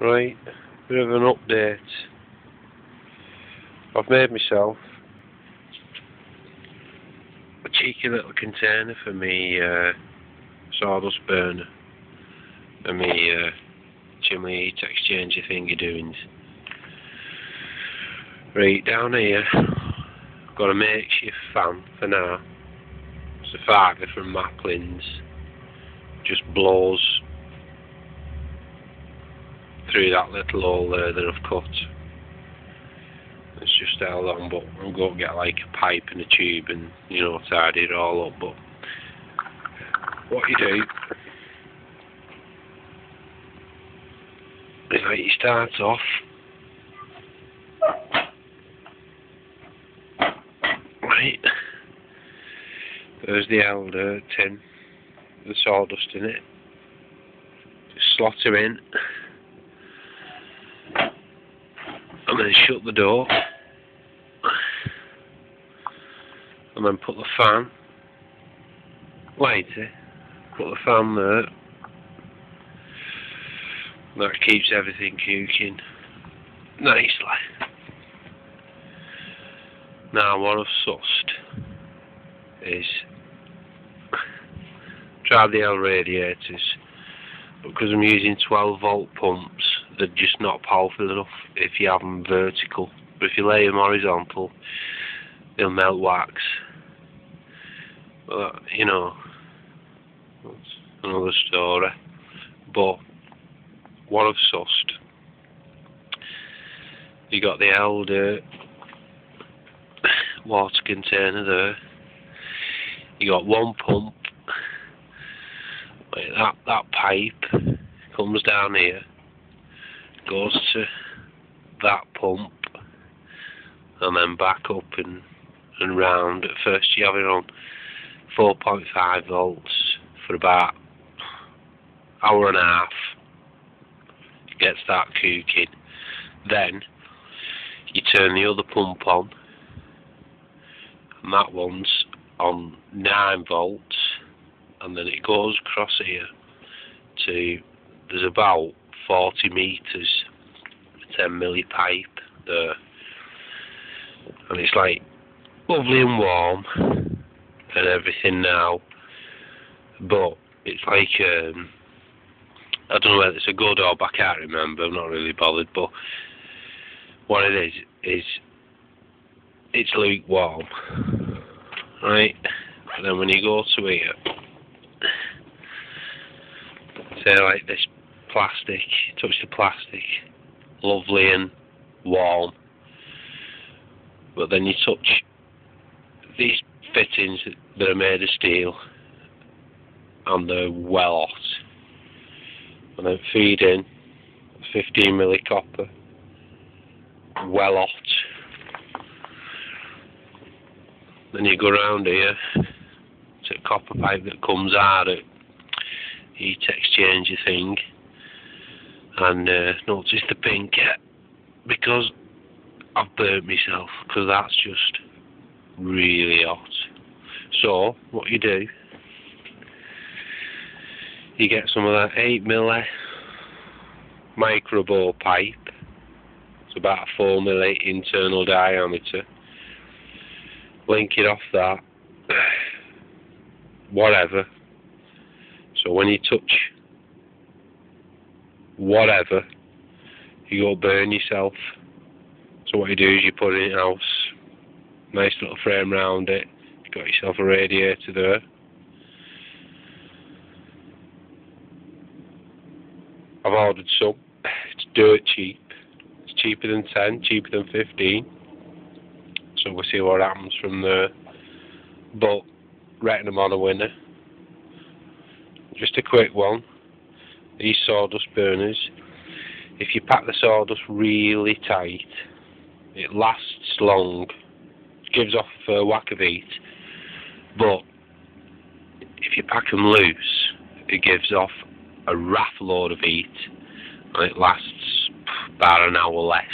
Right, bit of an update. I've made myself a cheeky little container for me uh, sawdust burner and me uh, chimney heat exchanger thingy doings. Right, down here, I've got a makeshift fan for now. It's a Farker from Maplin's. Just blows through that little hole there that I've cut. It's just held on, but I'm going to get like a pipe and a tube and, you know, tidy it all up. But what you do is like you start off right. There's the elder tin, the sawdust in it. Just slot him in. And then shut the door. And then put the fan. Later put the fan there. That keeps everything cooking nicely. Now what I've sussed is try the L radiators because I'm using 12 volt pumps they're just not powerful enough if you have them vertical. But if you lay them horizontal, they'll melt wax. Well, you know, that's another story. But what I've sussed, you got the elder water container there. You got one pump. That that pipe comes down here goes to that pump and then back up and, and round. At first you have it on 4.5 volts for about hour and a half. It gets that cooking. Then you turn the other pump on and that one's on 9 volts and then it goes across here to there's about 40 metres 10 milli pipe there. And it's like lovely and warm and everything now. But it's like um, I don't know whether it's a good or bad, I can't remember I'm not really bothered but what it is is it's lukewarm right? And then when you go to here say like this plastic, touch the plastic, lovely and warm. But then you touch these fittings that are made of steel and they're well hot. And then feed in 15 milli copper, well hot. Then you go around here to a copper pipe that comes out of heat exchanger thing and uh, not just the pink because I've burnt myself because that's just really hot. So what you do, you get some of that 8 milli micro bore pipe. It's about a 4 milli internal diameter. Link it off that. Whatever. So when you touch whatever, you go burn yourself. So what you do is you put it in house, nice little frame around it, you got yourself a radiator there. I've ordered some. It's dirt cheap. It's cheaper than 10, cheaper than 15. So we'll see what happens from there. But, rating them on a winner. Just a quick one these sawdust burners, if you pack the sawdust really tight, it lasts long, gives off a whack of heat, but if you pack them loose, it gives off a raff load of heat, and it lasts about an hour less.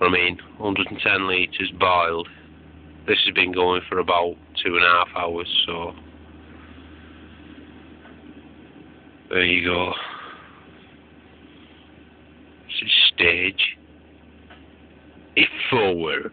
I mean, 110 litres boiled. This has been going for about two and a half hours, so There you go. It's a stage. If forward.